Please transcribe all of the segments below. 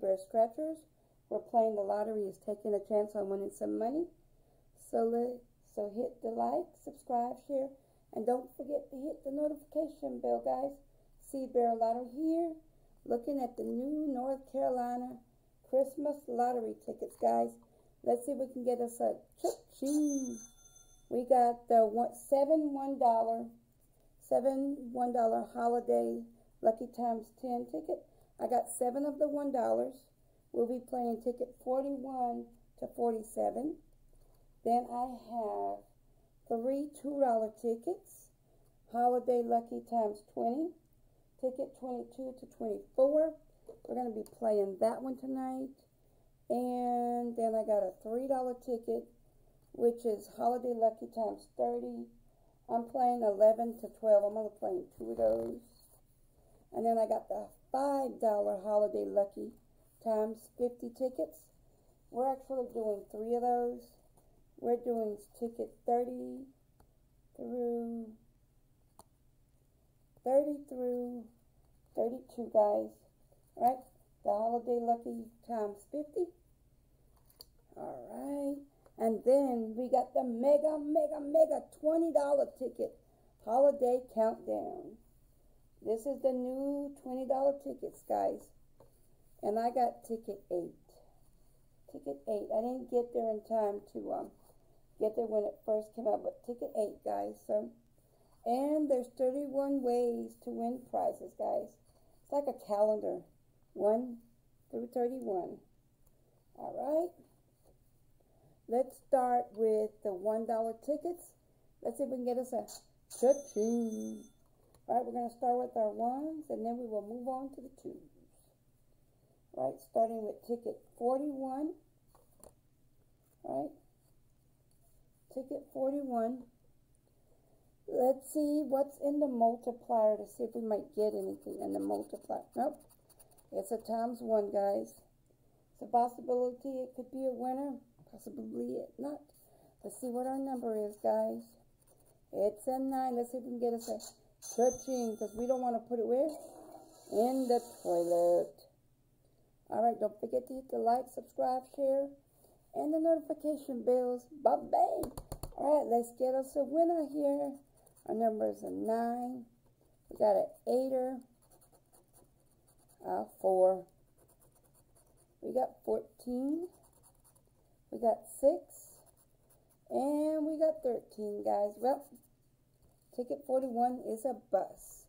Bear Scratchers. We're playing the lottery is taking a chance on winning some money. So let, so hit the like, subscribe, share, and don't forget to hit the notification bell, guys. Cbear Lottery here, looking at the new North Carolina Christmas lottery tickets, guys. Let's see if we can get us a ching. We got the one, seven one dollar, seven one dollar holiday lucky times ten ticket. I got seven of the one dollars. We'll be playing ticket forty one to forty seven. Then I have three two dollar tickets. Holiday lucky times twenty. Ticket twenty two to twenty four. We're going to be playing that one tonight. And then I got a $3 ticket, which is Holiday Lucky times 30. I'm playing 11 to 12. I'm only playing two of those. And then I got the $5 Holiday Lucky times 50 tickets. We're actually doing three of those. We're doing ticket 30 through 30 through 32, guys. Right? The holiday lucky times 50. All right. And then we got the mega, mega, mega $20 ticket. Holiday countdown. This is the new $20 tickets, guys. And I got ticket 8. Ticket 8. I didn't get there in time to um get there when it first came out, but ticket 8, guys. So, and there's 31 ways to win prizes, guys. It's like a calendar. 1 through 31. All right. Let's start with the $1 tickets. Let's see if we can get us a cha-ching. Right, we're going to start with our ones, and then we will move on to the twos. Right, starting with ticket 41. Right, Ticket 41. Let's see what's in the multiplier to see if we might get anything in the multiplier. Nope. It's a times one, guys. It's a possibility it could be a winner. Possibly it not. Let's see what our number is, guys. It's a nine. Let's see if we can get us a touching because we don't want to put it where? In the toilet. All right, don't forget to hit the like, subscribe, share, and the notification bells. Bye-bye. All right, let's get us a winner here. Our number is a 9. We got an 8er uh, 4. We got 14. We got 6. And we got 13, guys. Well, ticket 41 is a bus.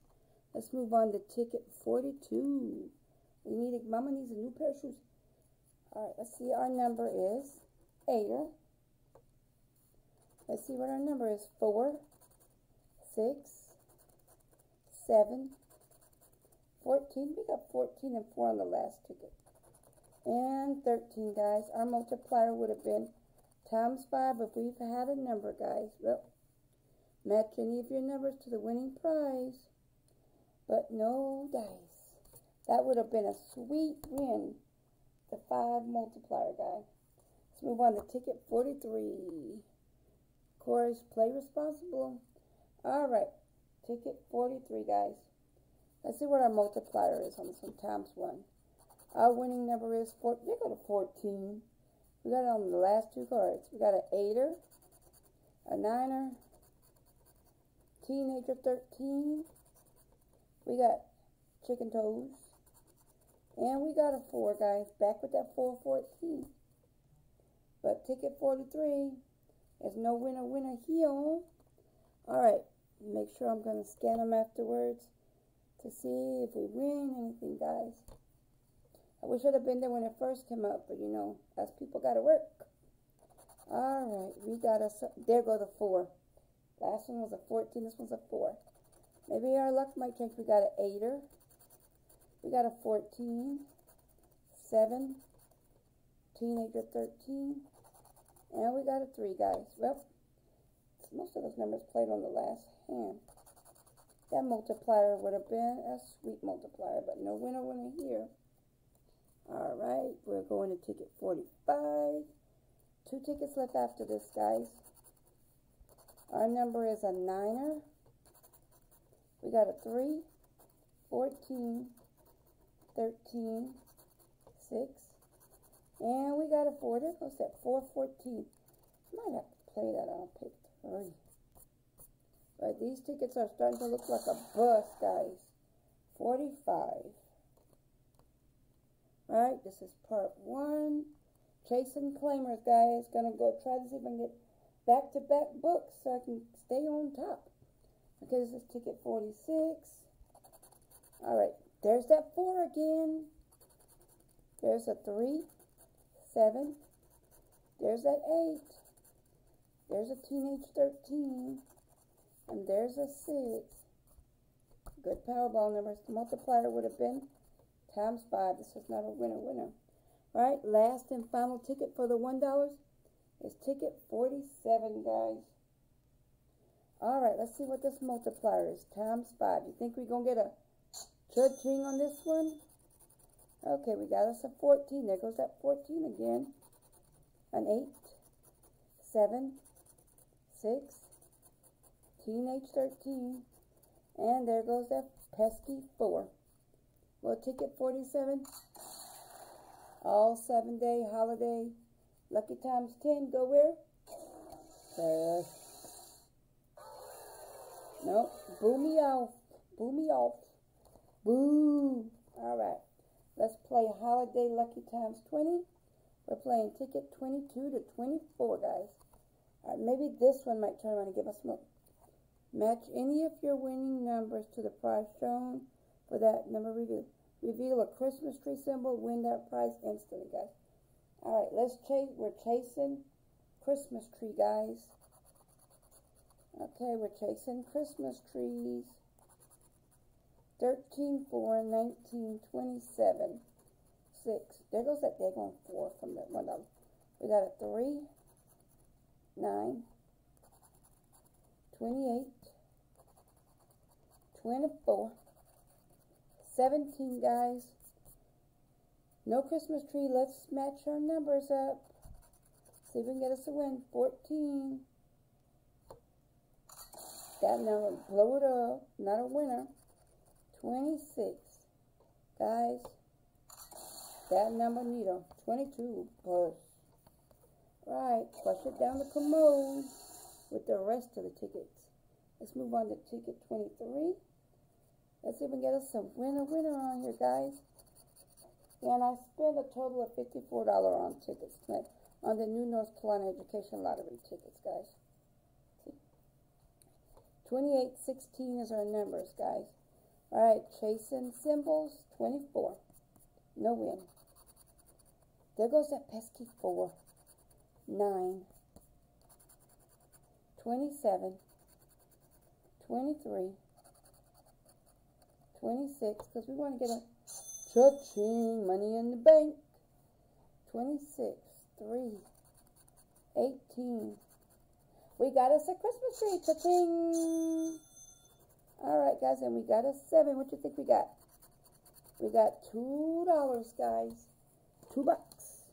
Let's move on to ticket 42. We need Mama needs a new pair of shoes. All right, let's see. Our number is 8. Let's see what our number is. 4, 6, 7, 14. We got 14 and 4 on the last ticket. And 13, guys. Our multiplier would have been times 5 if we've had a number, guys. Well, match any of your numbers to the winning prize. But no dice. That would have been a sweet win. The 5 multiplier, guy. Let's move on to ticket 43. Chorus, play responsible. All right. Ticket 43, guys. Let's see what our multiplier is on this one, times 1. Our winning number is, four, they go to 14. We got it on the last two cards. We got an 8er, a 9er, Teenager 13. We got Chicken Toes. And we got a 4, guys. Back with that 414. But ticket 43 is no winner winner here. Alright. Make sure I'm going to scan them afterwards to see if we win anything, guys. I wish I'd have been there when it first came out, but you know, us people got to work. All right, we got us. There go the four. Last one was a 14. This one's a four. Maybe our luck might change. We got an eighter. We got a 14. Seven. Teenager 13. And we got a three, guys. Well, most of those numbers played on the last hand. That multiplier would have been a sweet multiplier, but no winner winner here. All right, we're going to ticket 45. Two tickets left after this, guys. Our number is a niner. We got a 3, 14, 13, six. And we got a four. There goes that 414. Might have to play that on pick three. But these tickets are starting to look like a bus, guys. 45. Alright, this is part one. Chasing Claimers, guys. Gonna go try to see if I can get back-to-back books so I can stay on top. Okay, this is ticket 46. Alright, there's that four again. There's a three, seven. There's that eight. There's a teenage 13. And there's a six. Good Powerball numbers. The multiplier would have been times five. This is not a winner winner. Right, last and final ticket for the $1 is ticket 47, guys. All right, let's see what this multiplier is. Times 5. You think we're going to get a cha-ching on this one? Okay, we got us a 14. There goes that 14 again. An 8, 7, 6, teenage 13, and there goes that pesky 4. Well, ticket 47, all seven day holiday, lucky times 10, go where? Uh, no, boo me off, boo me off, boo. All right, let's play holiday lucky times 20. We're playing ticket 22 to 24, guys. All right, maybe this one might turn around and give us more. Match any of your winning numbers to the prize shown for that number review. Reveal a Christmas tree symbol, win that prize instantly, guys. All right, let's chase. We're chasing Christmas tree, guys. Okay, we're chasing Christmas trees. 13, 4, 19, 27, 6. There goes that daggone 4 from that one. of. We got a 3, 9, 28, 24, 17, guys. No Christmas tree. Let's match our numbers up. See if we can get us a win. 14. That number, blow it up. Not a winner. 26. Guys, that number needle. 22 plus. Right, flush it down the commode with the rest of the tickets. Let's move on to ticket 23. Let's see if we can get us some winner winner on here, guys. And I spent a total of $54 on tickets tonight on the new North Carolina Education Lottery tickets, guys. 2816 is our numbers, guys. All right, chasing symbols, 24. No win. There goes that pesky 4. 9. 27. 23. 26, because we want to get a cha-ching, money in the bank. 26, 3, 18. We got us a Christmas tree, cha-ching. All right, guys, and we got a 7. What do you think we got? We got $2, guys. 2 bucks.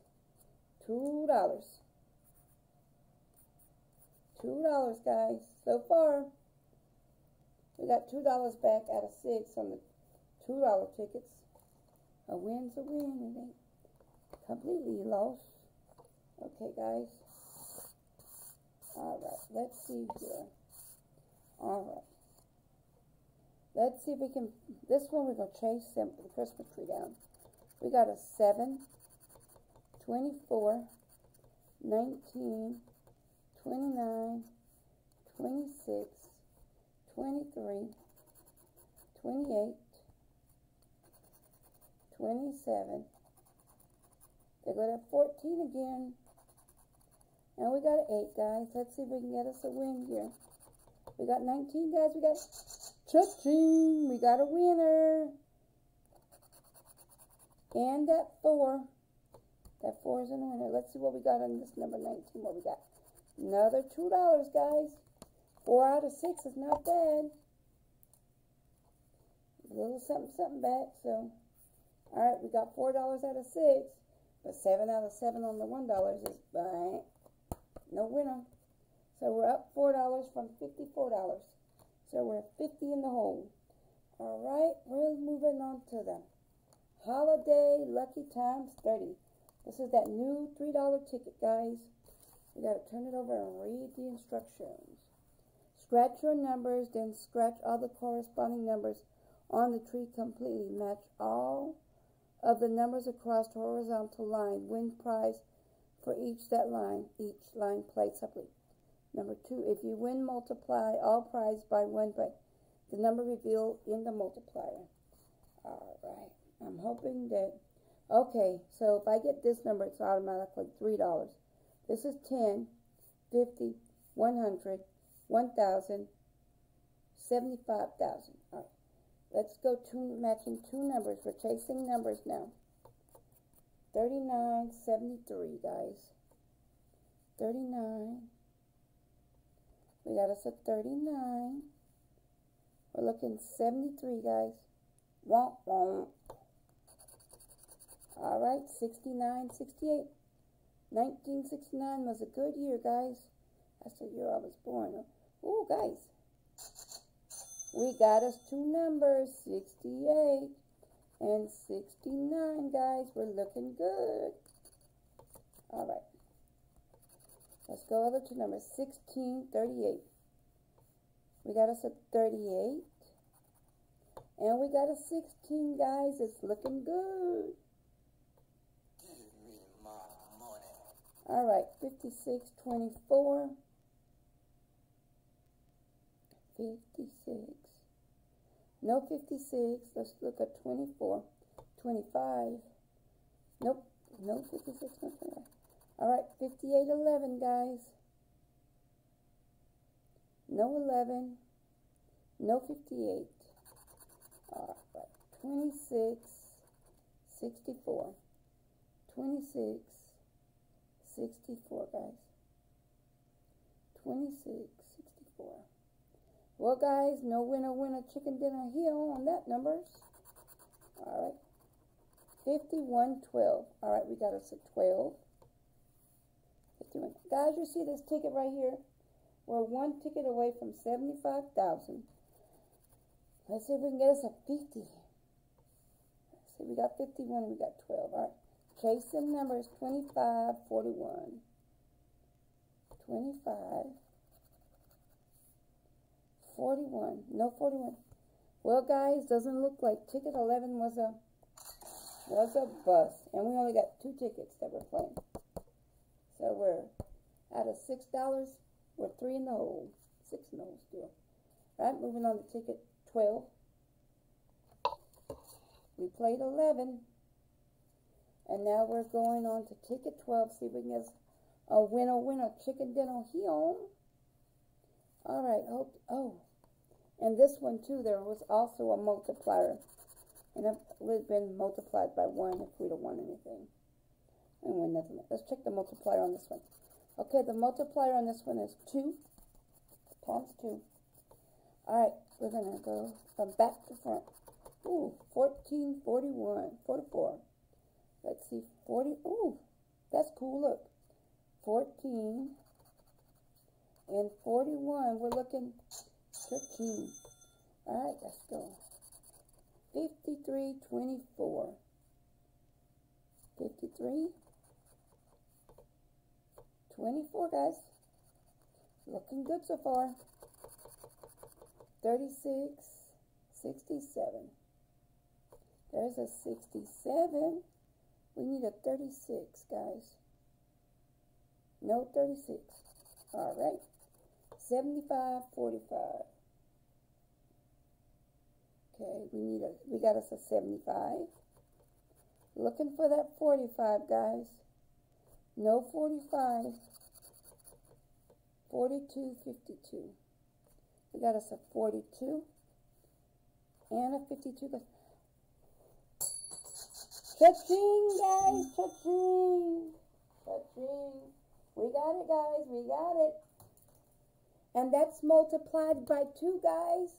$2. $2, guys, so far. We got $2 back out of 6 on the $2 tickets. A win's a win. It ain't completely lost. Okay, guys. All right, let's see here. All right. Let's see if we can, this one we're going to chase the Christmas tree down. We got a 7, 24, 19, 29, 26, 23, 28, 27. They go to 14 again. And we got 8, guys. Let's see if we can get us a win here. We got 19, guys. We got cha-ching. We got a winner. And that 4. That 4 is a winner. Let's see what we got on this number 19. What we got. Another $2, guys. Four out of six is not bad. A little something, something back. So, all right, we got four dollars out of six, but seven out of seven on the one dollars is bang. No winner. So we're up four dollars from fifty-four dollars. So we're fifty in the hole. All right, we're moving on to the Holiday Lucky Times 30. This is that new $3 ticket, guys. You gotta turn it over and read the instructions. Scratch your numbers, then scratch all the corresponding numbers on the tree completely. Match all of the numbers across the horizontal line. Win prize for each that line. Each line played separately. Number two, if you win, multiply all prize by one by the number revealed in the multiplier. All right. I'm hoping that, okay, so if I get this number, it's automatically $3. This is 10, 50, 100, 1,000, 75,000. All right. Let's go to matching two numbers. We're chasing numbers now. 39, 73, guys. 39. We got us a 39. We're looking 73, guys. Womp womp. All right, 69, 68. 1969 was a good year, guys. That's the year I was born. Oh, guys. We got us two numbers, 68 and 69, guys. We're looking good. All right. Let's go over to number 1638. We got us a 38. And we got a 16, guys. It's looking good. Give me my money. All right, 56, 24. 56. No 56. Let's look at 24. 25. Nope. No 56, no 25. All right, 58, 11, guys. No 11. No 58. All right, 26, 64. 26, 64, guys. 26, 64. Well, guys, no winner, winner, chicken dinner here on that numbers. All right. 51, 12. All right, we got us a 12. 51. Guys, you see this ticket right here? We're one ticket away from 75,000. Let's see if we can get us a 50. Let's see, we got 51 and we got 12. All right. Chasing numbers 25, 41. 25, 41. No 41. Well, guys, doesn't look like ticket 11 was a was a bust. And we only got two tickets that we're playing. So we're out of $6. We're three in the oh, hole. Six in the oh hole still. Right, moving on to ticket 12. We played 11. And now we're going on to ticket 12. See if we can get a winner, winner, chicken dinner here. All right, hope, oh. And this one too, there was also a multiplier. And it would have been multiplied by one if we'd have won anything. And win nothing. Let's check the multiplier on this one. Okay, the multiplier on this one is 2 times 2. Alright, we're going to go from back to front. Ooh, 14, 41, 44. Let's see, 40. Ooh, that's cool. Look, 14 and 41. We're looking 13. Alright, let's go. 53, 24. 53, 24, guys. Looking good so far. 36, 67. There's a 67. We need a 36, guys. No 36. All right. 75, 45. Okay, we need a, we got us a 75. Looking for that 45, guys. No 45. 42, 52. We got us a 42 and a 52. Cha-ching, guys. Cha-ching. Cha-ching. We got it, guys. We got it. And that's multiplied by two, guys.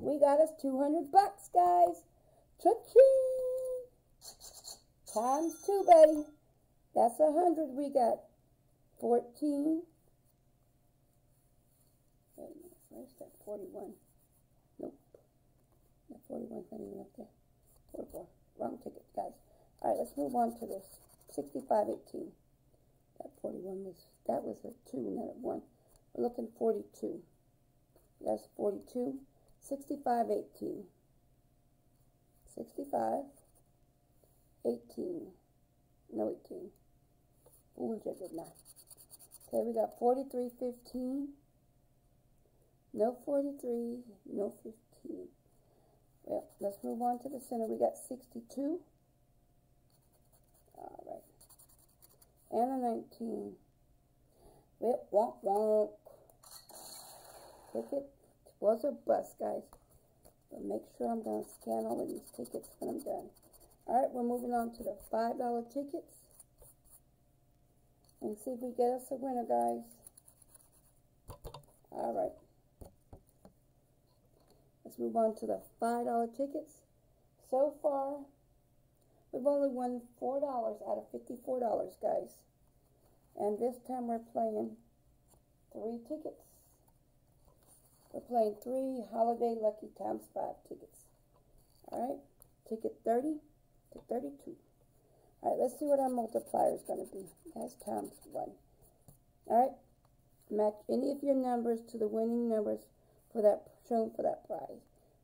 We got us 200 bucks, guys. Cha-ching. Times two, buddy. That's a 100 we got. 14. Where's that 41? Nope. That 41's not up there. 44. wrong ticket, guys. All right, let's move on to this. 6518. That 41 was, that was a 2, not a 1. We're looking 42. That's 42. 6518. 65. 18. No 18. Fooled you, did not. Okay, we got 4315. No 43. No 15. Well, let's move on to the center. We got 62. All right. And a 19. Well, wonk wonk. Ticket was a bust, guys. But make sure I'm going to scan all of these tickets when I'm done. All right, we're moving on to the $5 tickets. And see if we get us a winner, guys. All right. Let's move on to the $5 tickets. So far, we've only won $4 out of $54, guys. And this time we're playing three tickets. We're playing three Holiday Lucky times five tickets. All right, ticket 30 to 32. All right, let's see what our multiplier is going to be. That's times one. All right, match any of your numbers to the winning numbers for that shown for that prize.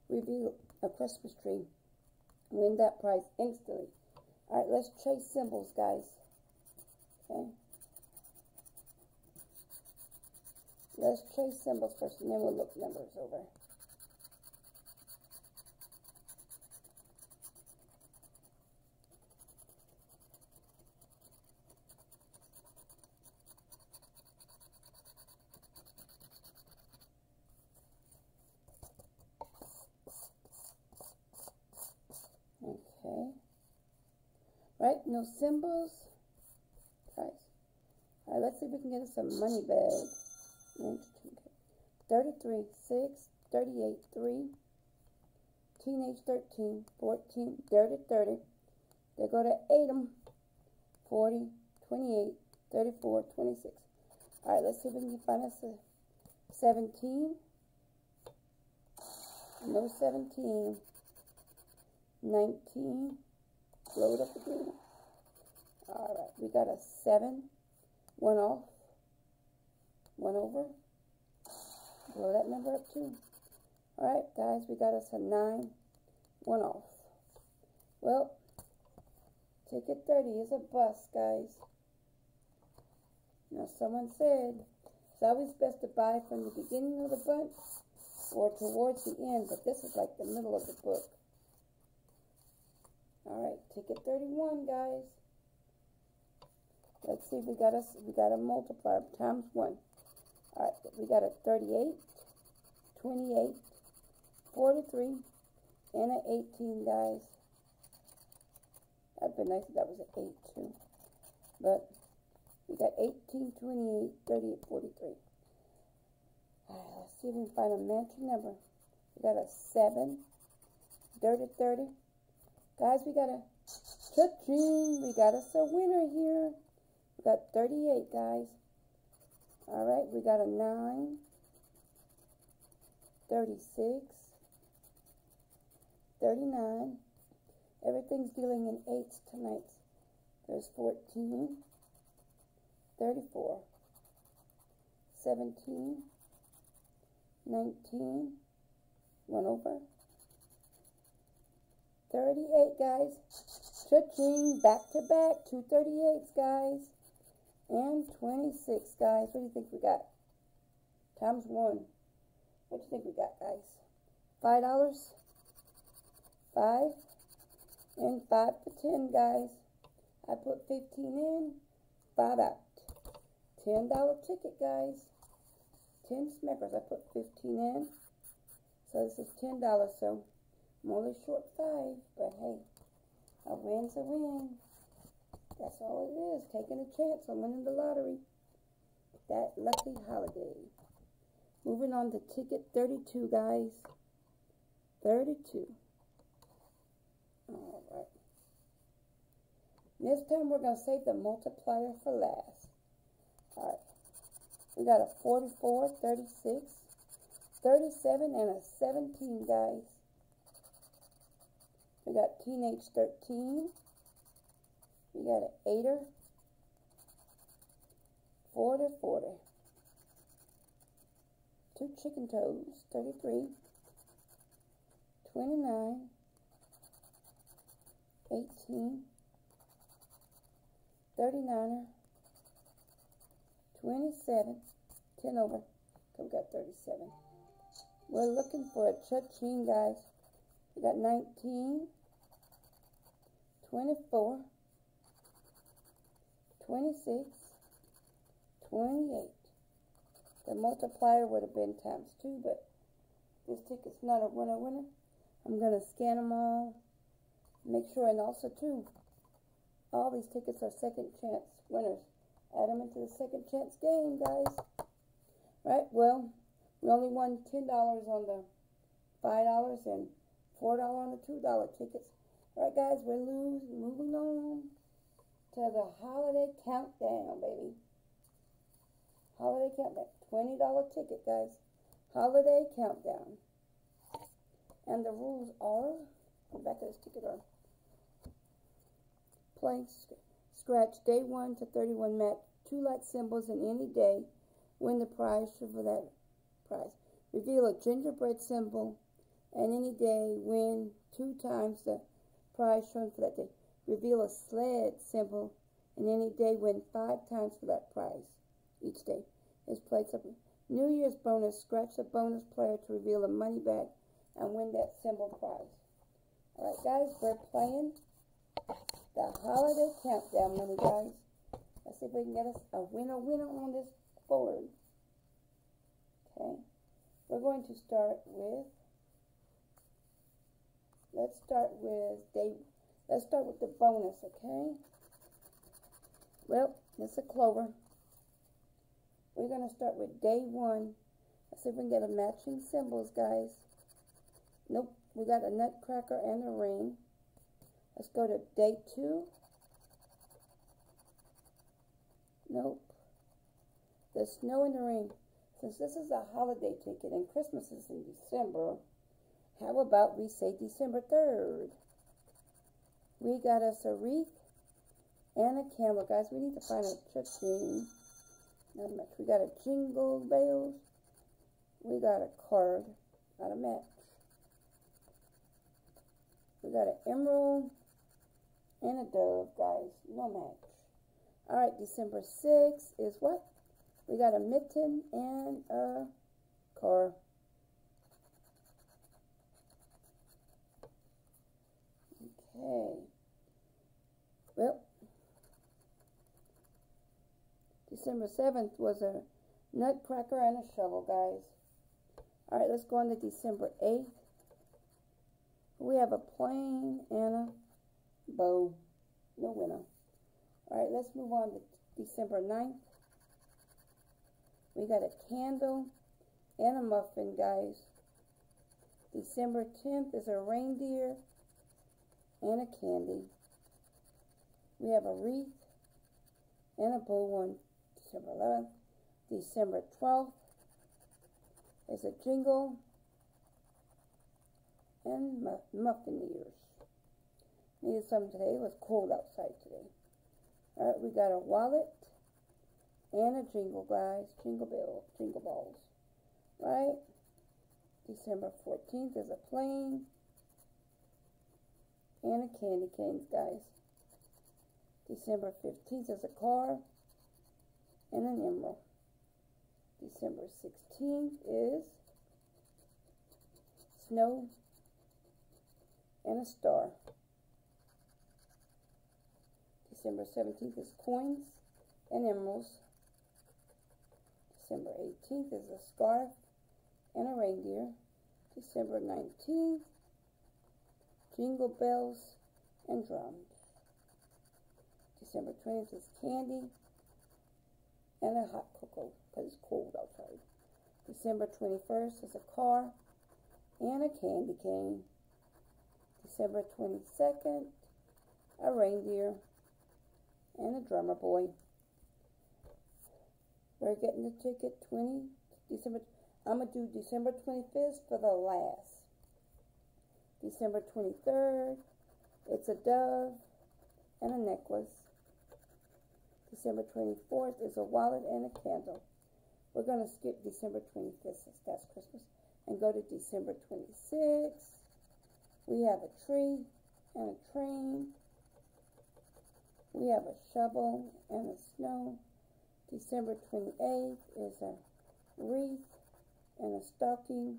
Reveal a Christmas tree. Win that prize instantly. All right, let's chase symbols, guys. Okay. Let's chase symbols first, and then we'll look numbers over. Okay. Right, no symbols. Price. All right, let's see if we can get us some money bag. 33, 6, 38, 3, teenage 13, 14, dirty 30. They go to 8 them. 40, 28, 34, 26. All right, let's see if we can find us a 17. No 17. 19. Blow it up again. All right, we got a 7. One off. One over. Blow that number up too. All right, guys, we got us a 9. One off. Well, ticket 30 is a bust, guys. Now, someone said it's always best to buy from the beginning of the bunch or towards the end, but this is like the middle of the book. All right, ticket 31, guys. Let's see, we got us, we got a multiplier times one. All right, we got a 38, 28, 43, and an 18, guys. That'd be nice if that was an 8, too. But we got 18, 28, 38, 43. All right, let's see if we can find a matching number. We got a 7, 30, 30. Guys, we got a cha-ching. We got us a winner here. We got 38, guys. All right, we got a 9, 36, 39. Everything's dealing in eights tonight. There's 14, 34, 17, 19, one over, 38, guys. Cha-ching, back to back, two 38s, guys. And 26, guys. What do you think we got? Times one. What do you think we got, guys? Five dollars? Five? And five for ten, guys. I put 15 in, five out. $10 ticket, guys. 10 Smackers. I put 15 in. So this is $10, so I'm only short five, but hey, a win's a win. That's all it is, taking a chance on winning the lottery. That lucky holiday. Moving on to ticket 32, guys. 32. All right. This time we're going to save the multiplier for last. All right. We got a 44, 36, 37, and a 17, guys. We got Teenage 13. Got an 8er. 40 40. Two chicken toes, 33. 29. 18. 39er. 27. 10 over. We got 37. We're looking for a cha-ching, guys. We got 19, 24, 26, 28. The multiplier would have been times 2, but this ticket's not a winner winner. I'm going to scan them all, make sure, and also, too, all these tickets are second chance winners. Add them into the second chance game, guys. Right, well, we only won $10 on the $5 and $4 on the $2 tickets. All right, guys, we're losing, moving on to the holiday countdown, baby. Holiday countdown. $20 ticket, guys. Holiday countdown. And the rules are, go back to this ticket are, play, scratch day 1 to 31 match two light symbols in any day, win the prize for that prize. Reveal a gingerbread symbol and any day win two times the prize shown for that day. Reveal a sled symbol and any day win five times for that prize each day. Is played something. New Year's bonus, scratch the bonus player to reveal a money bag and win that symbol prize. Alright guys, we're playing the holiday countdown money guys. Let's see if we can get us a winner winner on this board. Okay. We're going to start with let's start with day let's start with the bonus, okay? Well, it's a clover. We're gonna start with day one. Let's see if we can get a matching symbols, guys. Nope, we got a nutcracker and a ring. Let's go to day two. Nope. The snow and the rain. Since this is a holiday ticket and Christmas is in December, how about we say December 3rd? We got us a wreath and a candle. Guys, we need to find a cha-ching. Not much. We got a jingle bells. We got a card. Not a match. We got an emerald and a dove, guys. No match. All right, December 6th is what? We got a mitten and a car. Okay. Well, December 7th was a nutcracker and a shovel, guys. All right, let's go on to December 8th. We have a plane and a bow. No winner. All right, let's move on to December 9th. We got a candle and a muffin, guys. December 10th is a reindeer and a candy. We have a wreath and a bow on December 11th. December 12th is a jingle and muffin ears. Needed some today. It was cold outside today. All right, we got a wallet and a jingle, guys. Jingle bell, jingle balls. Right? December 14th is a plane and a candy canes, guys. December 15th is a car and an emerald. December 16th is snow and a star. December 17th is coins and emeralds. December 18th is a scarf and a reindeer. December 19th, jingle bells and drums. December 20th is candy and a hot cocoa because it's cold outside. December 21st is a car and a candy cane. December 22nd, a reindeer and a drummer boy. We're getting the ticket 20 December. I'm gonna do December 25th for the last. December 23rd, It's a dove and a necklace. December 24th is a wallet and a candle. We're going to skip December 25th since that's Christmas and go to December 26th. We have a tree and a train. We have a shovel and a snow. December 28th is a wreath and a stocking.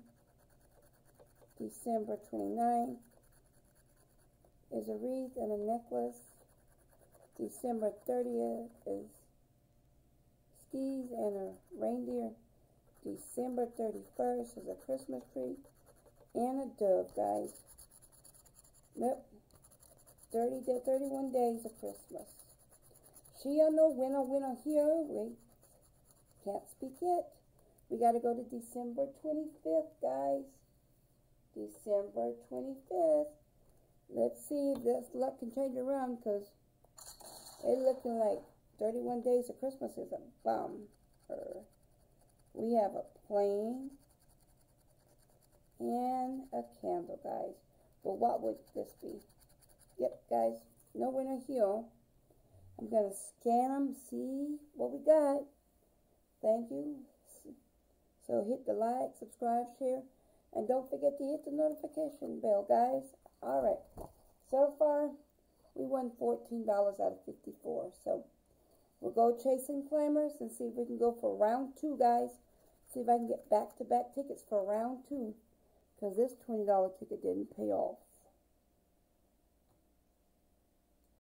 December 29th is a wreath and a necklace. December 30th is skis and a reindeer. December 31st is a Christmas tree and a dove, guys. Yep. 30 to 31 days of Christmas. She don't know, no winner winner here. We can't speak yet. We got to go to December 25th, guys. December 25th. Let's see if this luck can change around because it's looking like 31 days of Christmas is a bum. We have a plane and a candle, guys. But what would this be? Yep, guys. No winner here. I'm going to scan them, see what we got. Thank you. So hit the like, subscribe, share, and don't forget to hit the notification bell, guys. All right. So far, we won $14 out of 54. So we'll go chasing claimers and see if we can go for round two, guys. See if I can get back-to-back -back tickets for round two. Because this $20 ticket didn't pay off.